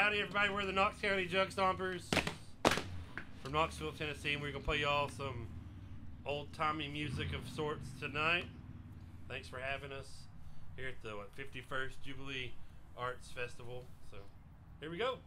howdy everybody, we're the Knox County Jug Stompers from Knoxville, Tennessee, and we're going to play y'all some old-timey music of sorts tonight. Thanks for having us here at the what, 51st Jubilee Arts Festival. So, here we go.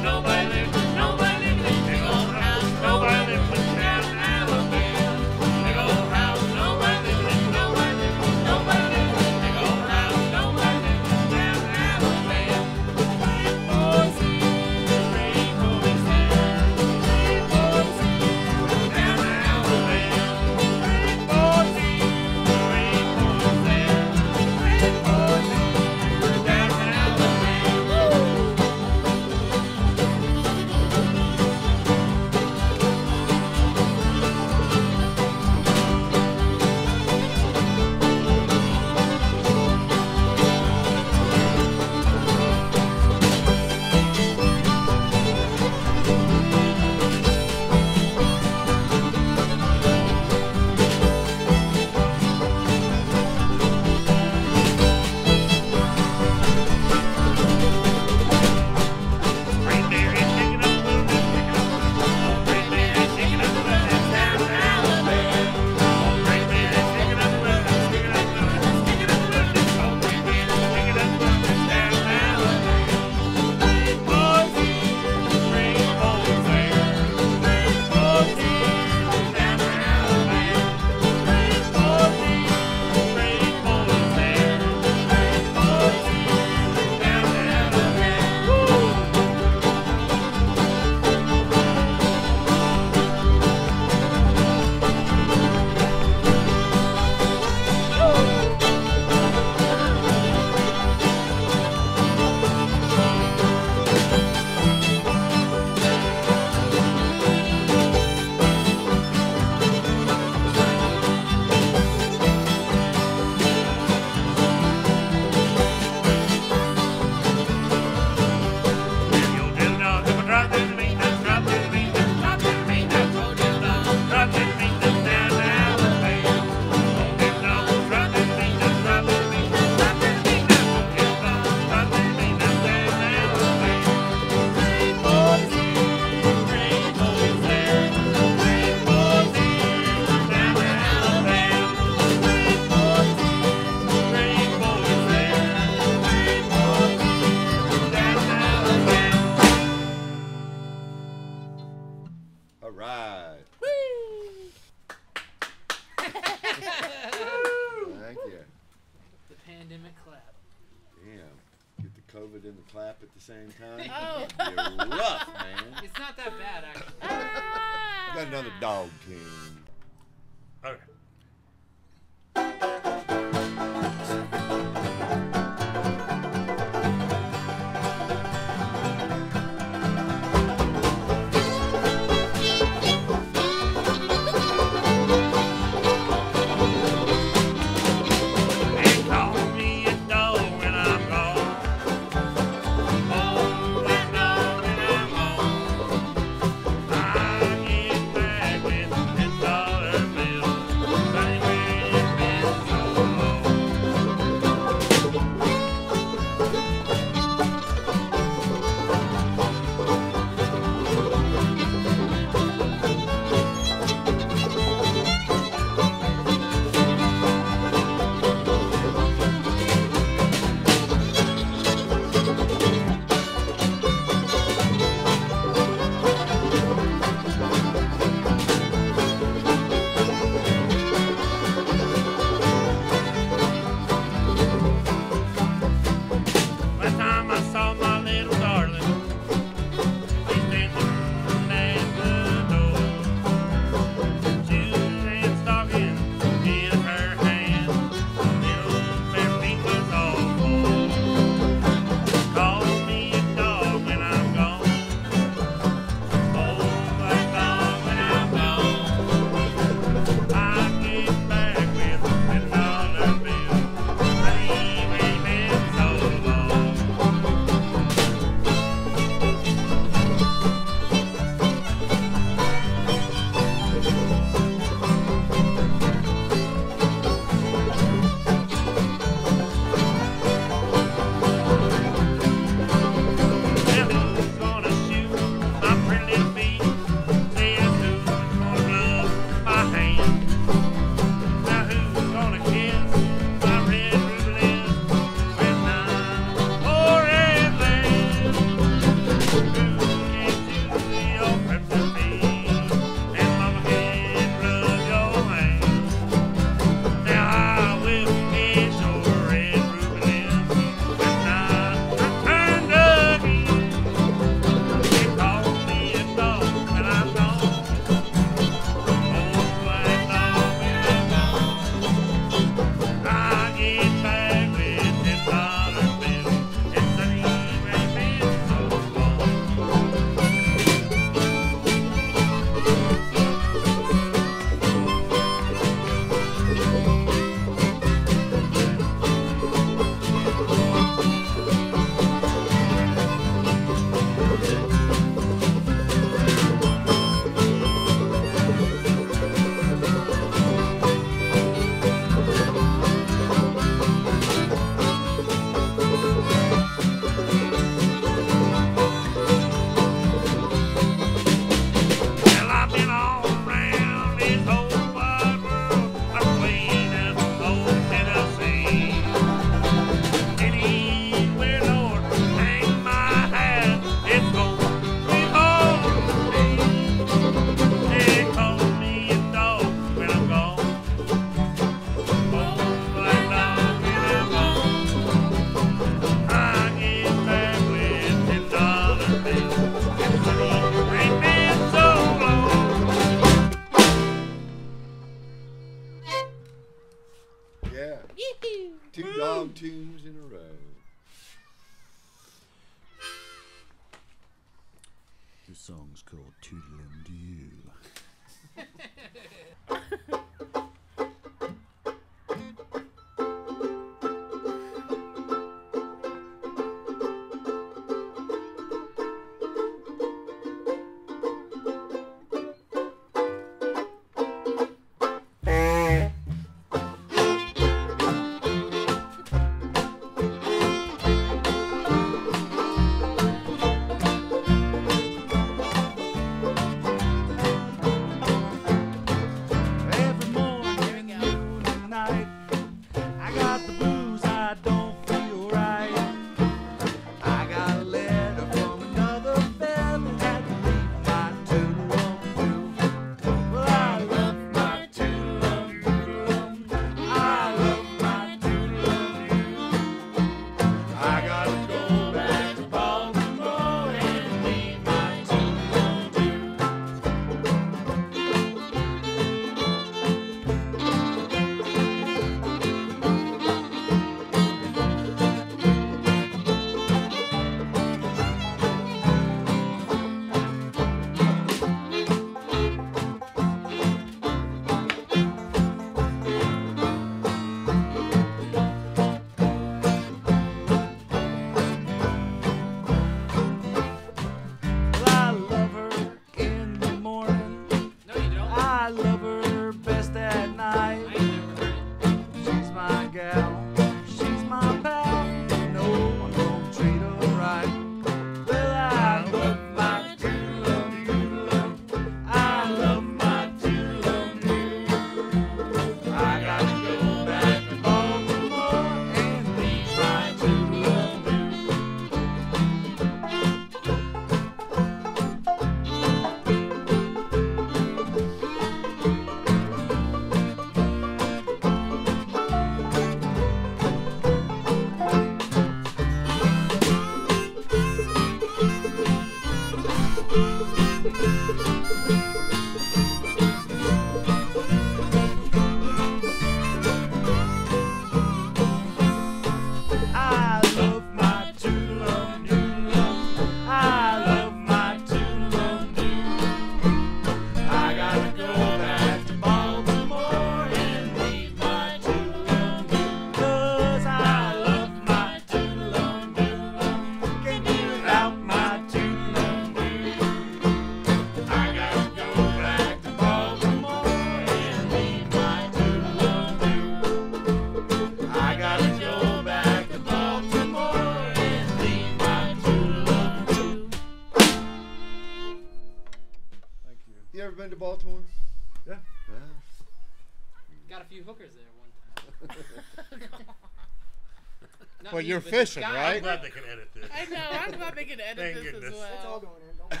you're fishing, God, right? I'm glad they can edit this. I know. I'm glad they can edit Thank this goodness. as well. It's all going in. Don't worry.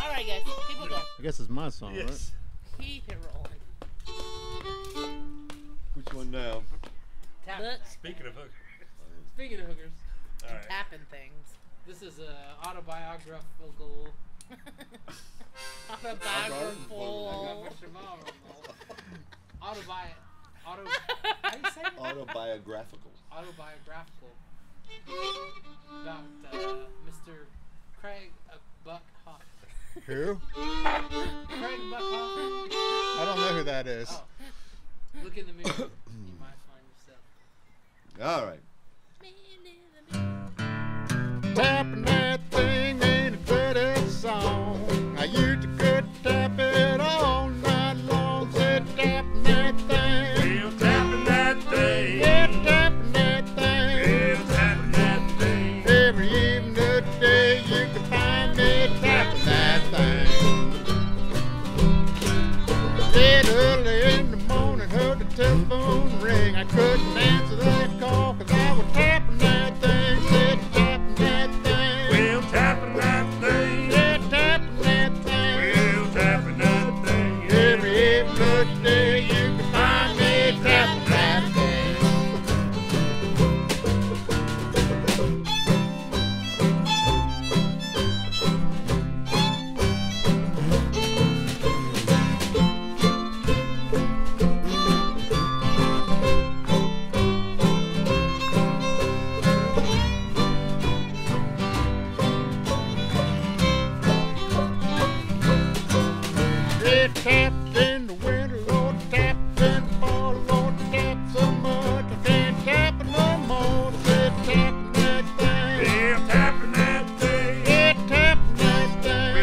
all right, guys. People go. I guess it's my song, yes. right? Keep it rolling. Which one now? Tap. Speaking of hookers. Speaking of hookers. All right. Tapping things. This is a autobiographical. autobiographical. autobiographical. autobiographical. Auto. Autobiographical. Autobiographical. About uh, Mr. Craig uh, Buck Who? Craig Buck I don't know who that is. Oh. Look in the mirror. you might find yourself. All right. Tapping that thing ain't a song. I used to tap it.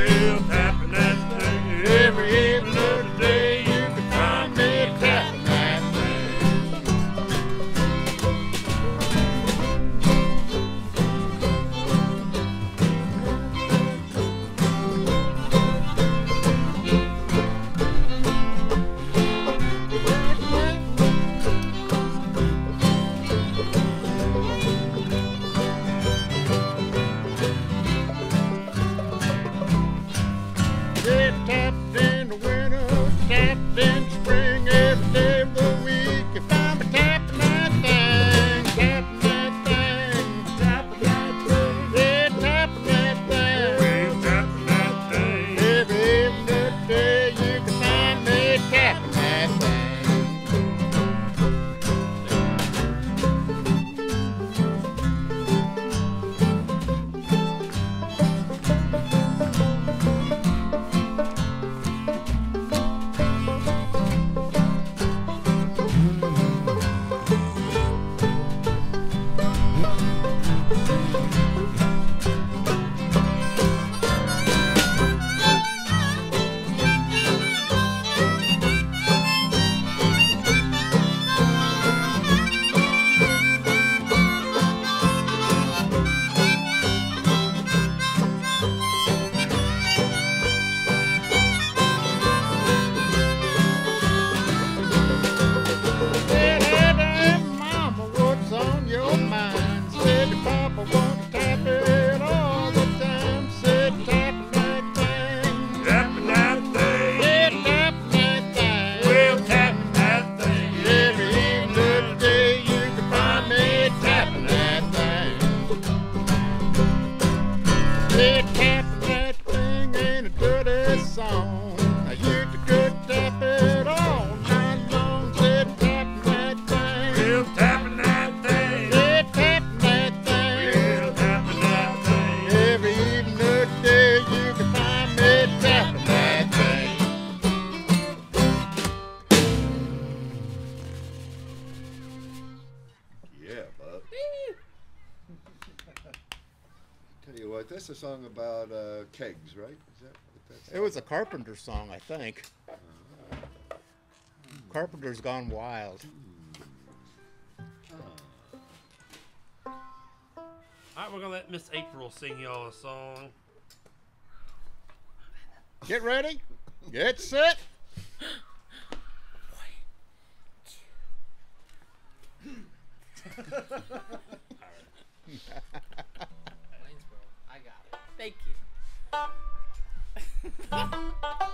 Yeah. kegs, right? Is that what that's? It was a Carpenter song, I think. Carpenter's Gone Wild. Alright, we're gonna let Miss April sing y'all a song. Get ready. Get set. One, two. Ha ha ha!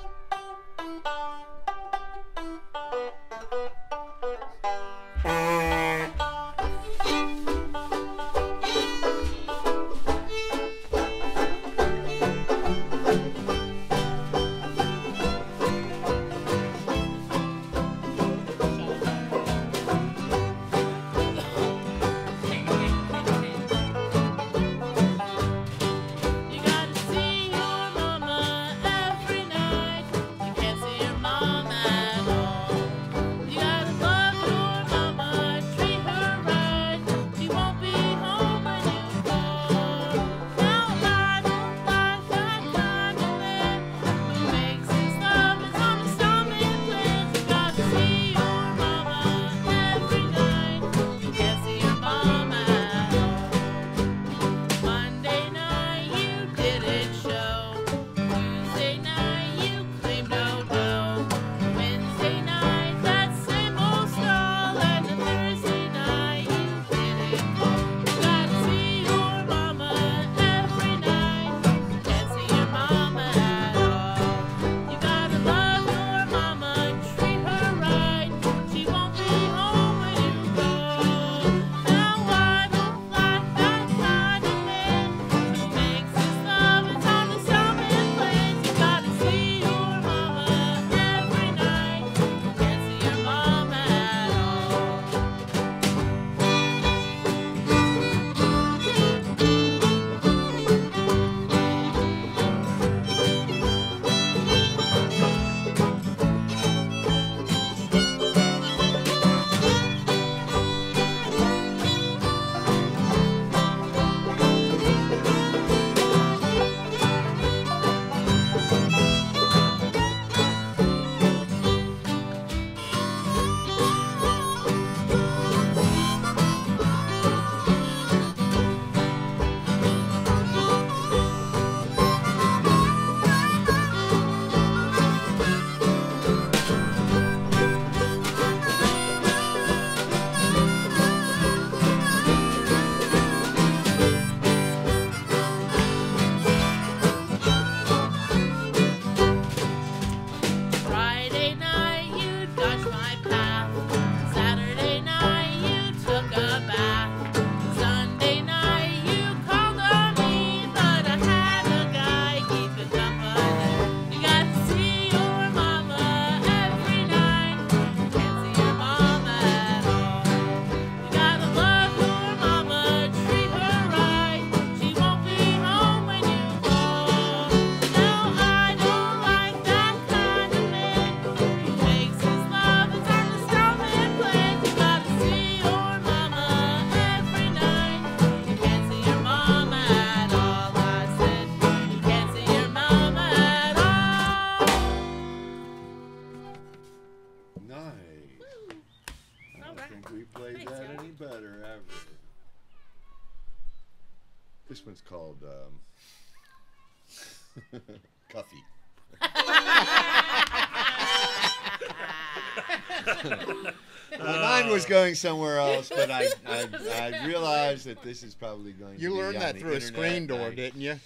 was uh, going somewhere else, but I, I, I realized that this is probably going. You to learned that through a screen door, I didn't you?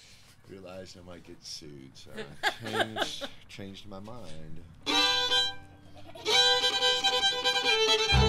Realized I might get sued, so I changed, changed my mind.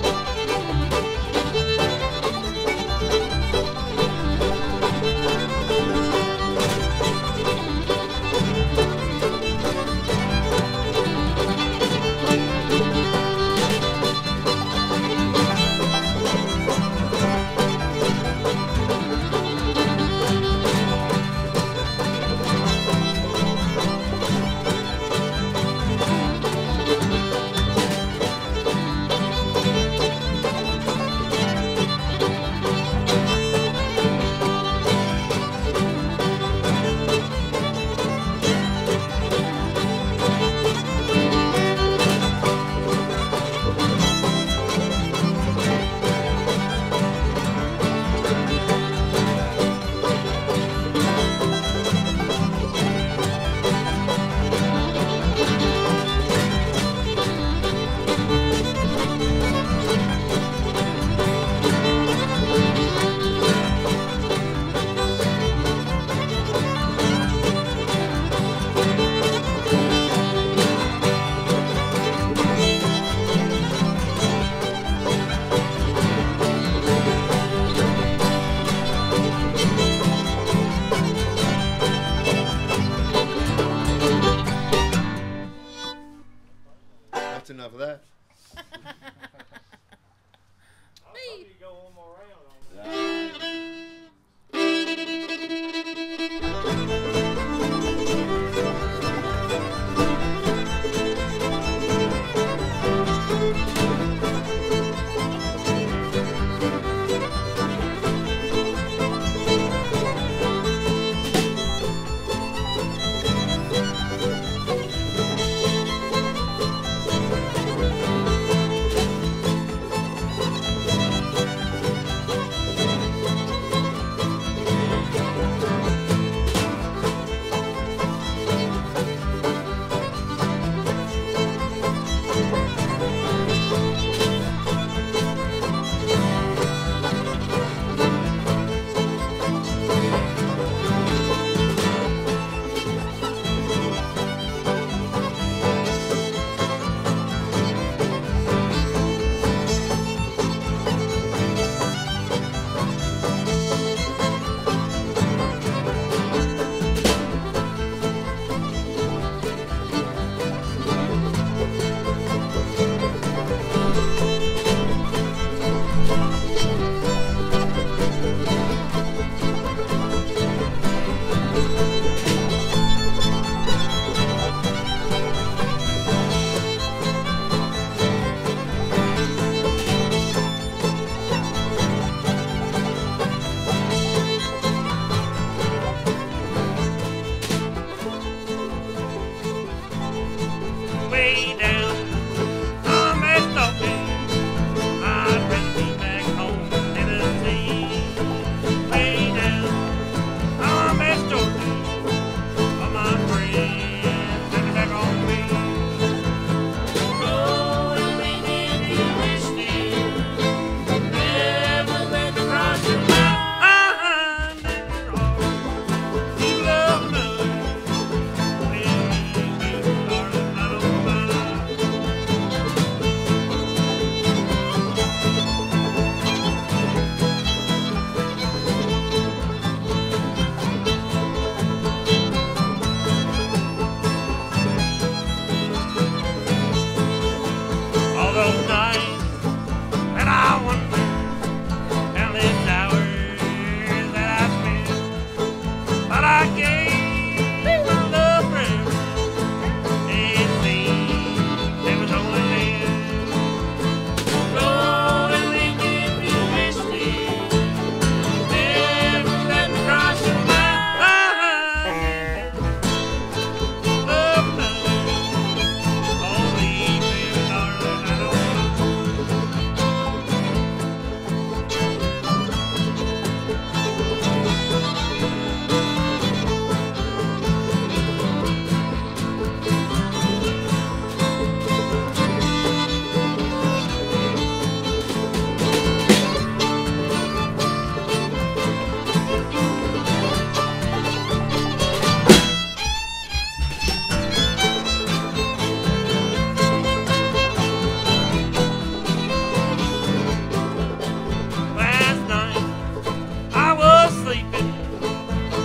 again.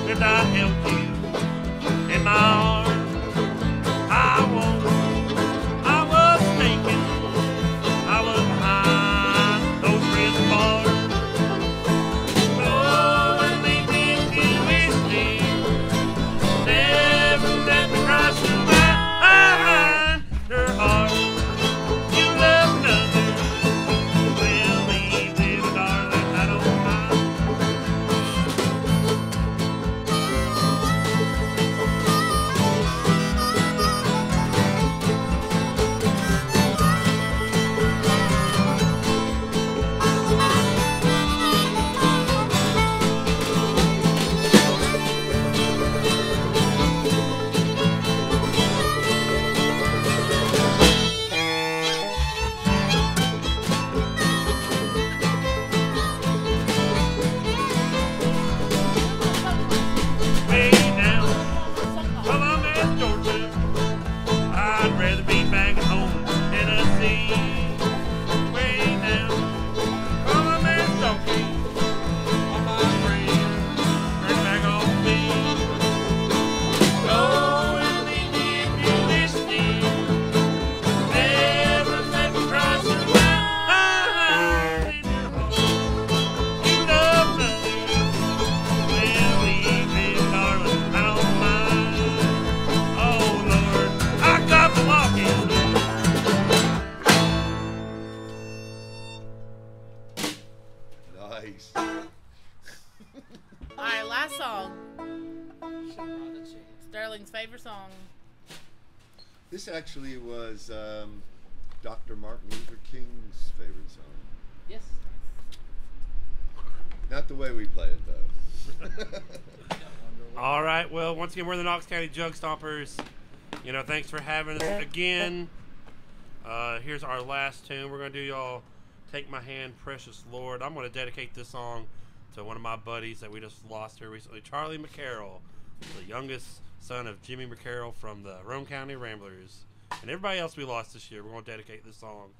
verdade é o que All right. Well, once again, we're the Knox County Jug Stompers. You know, thanks for having us again. Uh, here's our last tune. We're gonna do y'all "Take My Hand, Precious Lord." I'm gonna dedicate this song to one of my buddies that we just lost here recently, Charlie McCarroll, the youngest son of Jimmy McCarroll from the Roane County Ramblers, and everybody else we lost this year. We're gonna dedicate this song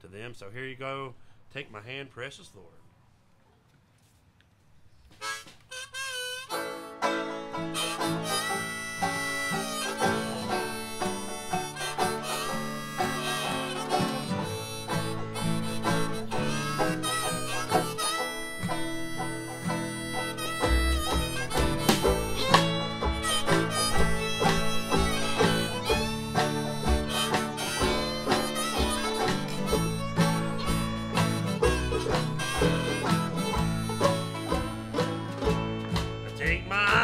to them. So here you go. "Take My Hand, Precious Lord." Take my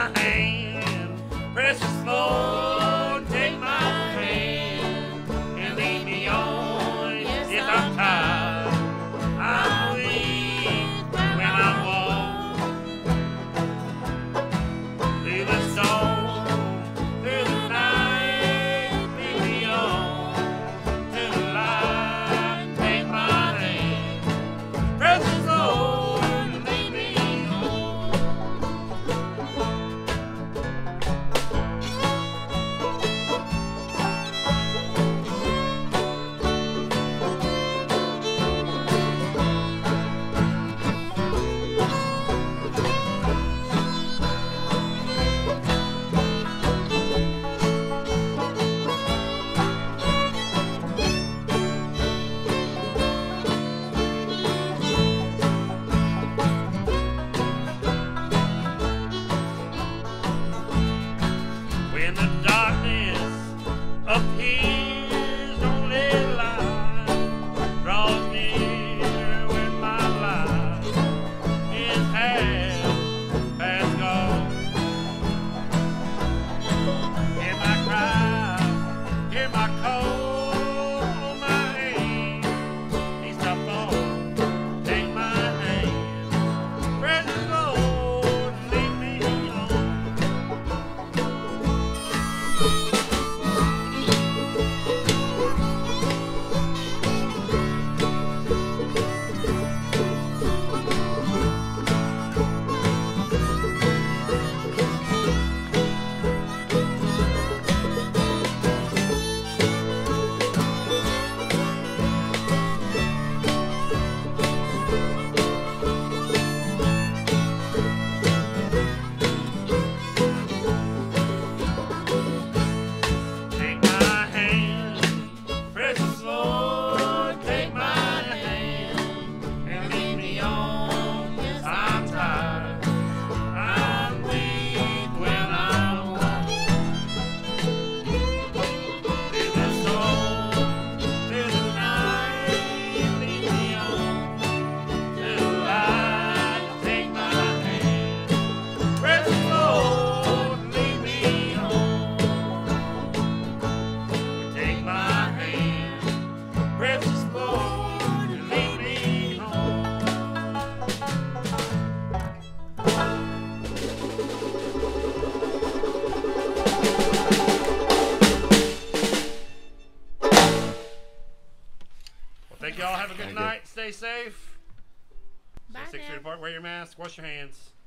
Stay safe.